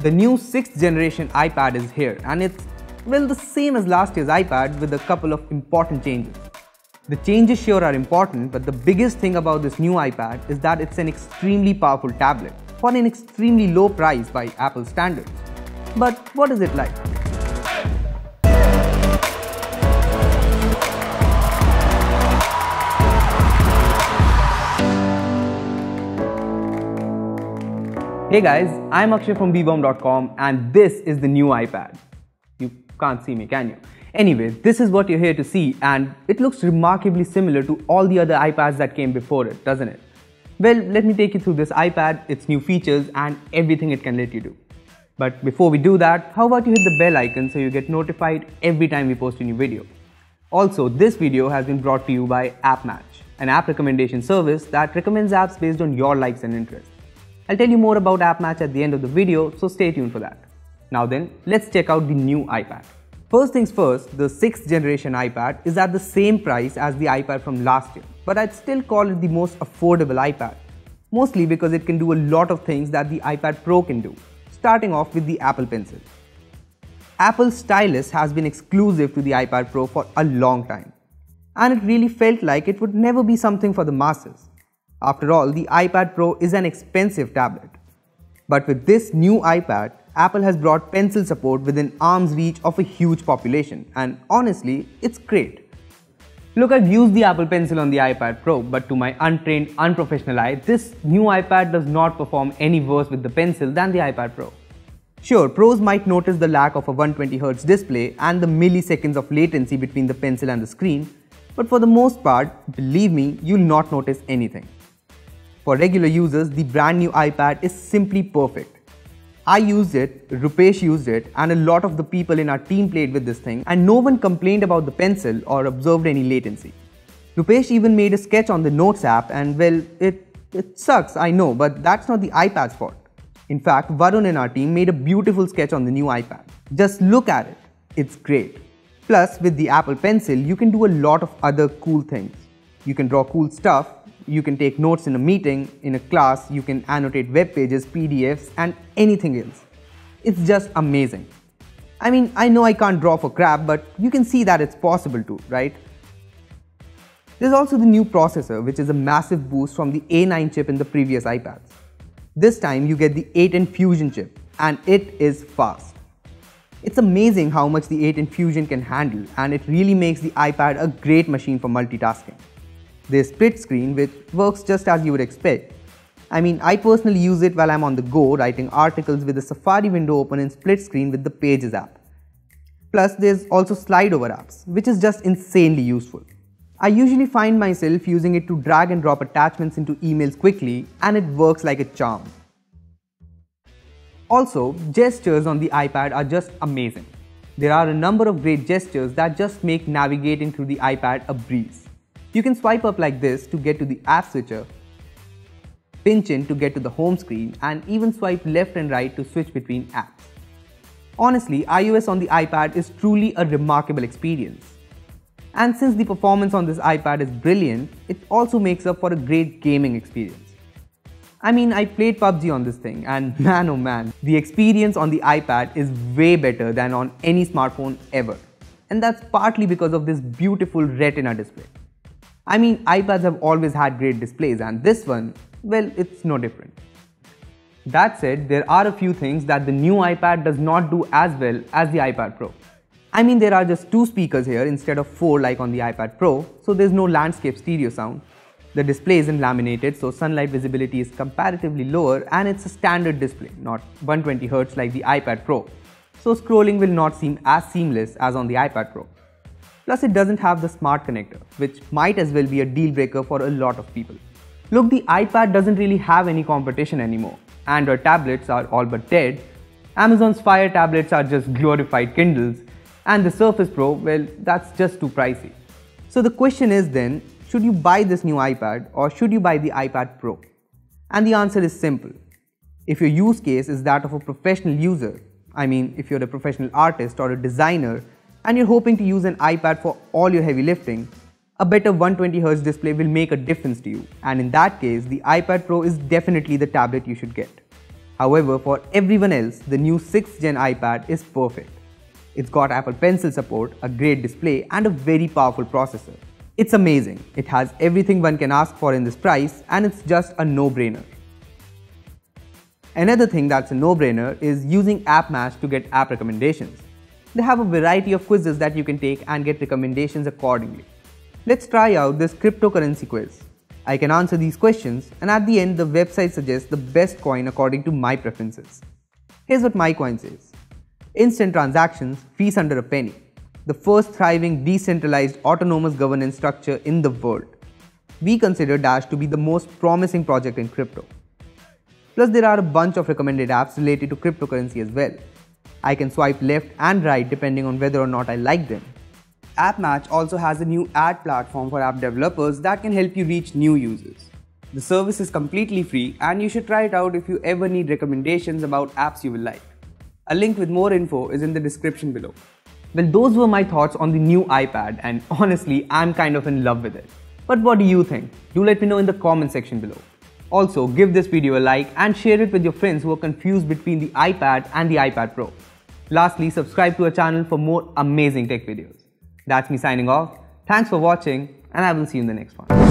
The new 6th generation iPad is here and it's well the same as last year's iPad with a couple of important changes. The changes sure are important but the biggest thing about this new iPad is that it's an extremely powerful tablet for an extremely low price by Apple standards. But what is it like? Hey guys, I'm Akshay from beebom.com and this is the new iPad. You can't see me, can you? Anyway, this is what you're here to see and it looks remarkably similar to all the other iPads that came before it, doesn't it? Well, let me take you through this iPad, its new features and everything it can let you do. But before we do that, how about you hit the bell icon so you get notified every time we post a new video. Also, this video has been brought to you by AppMatch, an app recommendation service that recommends apps based on your likes and interests. I'll tell you more about AppMatch at the end of the video, so stay tuned for that. Now then, let's check out the new iPad. First things first, the 6th generation iPad is at the same price as the iPad from last year, but I'd still call it the most affordable iPad. Mostly because it can do a lot of things that the iPad Pro can do, starting off with the Apple Pencil. Apple's stylus has been exclusive to the iPad Pro for a long time, and it really felt like it would never be something for the masses. After all, the iPad Pro is an expensive tablet. But with this new iPad, Apple has brought pencil support within arm's reach of a huge population, and honestly, it's great. Look, I've used the Apple Pencil on the iPad Pro, but to my untrained, unprofessional eye, this new iPad does not perform any worse with the pencil than the iPad Pro. Sure, pros might notice the lack of a 120Hz display and the milliseconds of latency between the pencil and the screen, but for the most part, believe me, you'll not notice anything. For regular users, the brand new iPad is simply perfect. I used it, Rupesh used it, and a lot of the people in our team played with this thing, and no one complained about the pencil or observed any latency. Rupesh even made a sketch on the Notes app, and well, it, it sucks, I know, but that's not the iPad's fault. In fact, Varun in our team made a beautiful sketch on the new iPad. Just look at it, it's great. Plus, with the Apple Pencil, you can do a lot of other cool things. You can draw cool stuff, you can take notes in a meeting, in a class, you can annotate web pages, PDFs, and anything else. It's just amazing. I mean, I know I can't draw for crap, but you can see that it's possible to, right? There's also the new processor, which is a massive boost from the A9 chip in the previous iPads. This time you get the A10 Fusion chip, and it is fast. It's amazing how much the A10 Fusion can handle, and it really makes the iPad a great machine for multitasking. There's split screen which works just as you would expect. I mean, I personally use it while I'm on the go writing articles with the Safari window open in split screen with the Pages app. Plus, there's also slide over apps, which is just insanely useful. I usually find myself using it to drag and drop attachments into emails quickly and it works like a charm. Also, gestures on the iPad are just amazing. There are a number of great gestures that just make navigating through the iPad a breeze. You can swipe up like this to get to the app switcher, pinch in to get to the home screen, and even swipe left and right to switch between apps. Honestly, iOS on the iPad is truly a remarkable experience. And since the performance on this iPad is brilliant, it also makes up for a great gaming experience. I mean, I played PUBG on this thing and man oh man, the experience on the iPad is way better than on any smartphone ever. And that's partly because of this beautiful retina display. I mean, iPads have always had great displays and this one, well, it's no different. That said, there are a few things that the new iPad does not do as well as the iPad Pro. I mean, there are just two speakers here instead of four like on the iPad Pro, so there's no landscape stereo sound. The display isn't laminated, so sunlight visibility is comparatively lower and it's a standard display, not 120Hz like the iPad Pro. So scrolling will not seem as seamless as on the iPad Pro. Plus it doesn't have the smart connector, which might as well be a deal breaker for a lot of people. Look, the iPad doesn't really have any competition anymore. Android tablets are all but dead. Amazon's Fire tablets are just glorified Kindles. And the Surface Pro, well, that's just too pricey. So the question is then, should you buy this new iPad or should you buy the iPad Pro? And the answer is simple. If your use case is that of a professional user, I mean, if you're a professional artist or a designer and you're hoping to use an iPad for all your heavy lifting, a better 120Hz display will make a difference to you. And in that case, the iPad Pro is definitely the tablet you should get. However, for everyone else, the new 6th gen iPad is perfect. It's got Apple Pencil support, a great display and a very powerful processor. It's amazing. It has everything one can ask for in this price and it's just a no-brainer. Another thing that's a no-brainer is using App AppMatch to get app recommendations. They have a variety of quizzes that you can take and get recommendations accordingly. Let's try out this cryptocurrency quiz. I can answer these questions and at the end the website suggests the best coin according to my preferences. Here's what my coin says. Instant transactions, fees under a penny. The first thriving decentralized autonomous governance structure in the world. We consider Dash to be the most promising project in crypto. Plus there are a bunch of recommended apps related to cryptocurrency as well. I can swipe left and right depending on whether or not I like them. AppMatch also has a new ad platform for app developers that can help you reach new users. The service is completely free and you should try it out if you ever need recommendations about apps you will like. A link with more info is in the description below. Well, those were my thoughts on the new iPad and honestly, I'm kind of in love with it. But what do you think? Do let me know in the comment section below. Also, give this video a like and share it with your friends who are confused between the iPad and the iPad Pro. Lastly, subscribe to our channel for more amazing tech videos. That's me signing off. Thanks for watching and I will see you in the next one.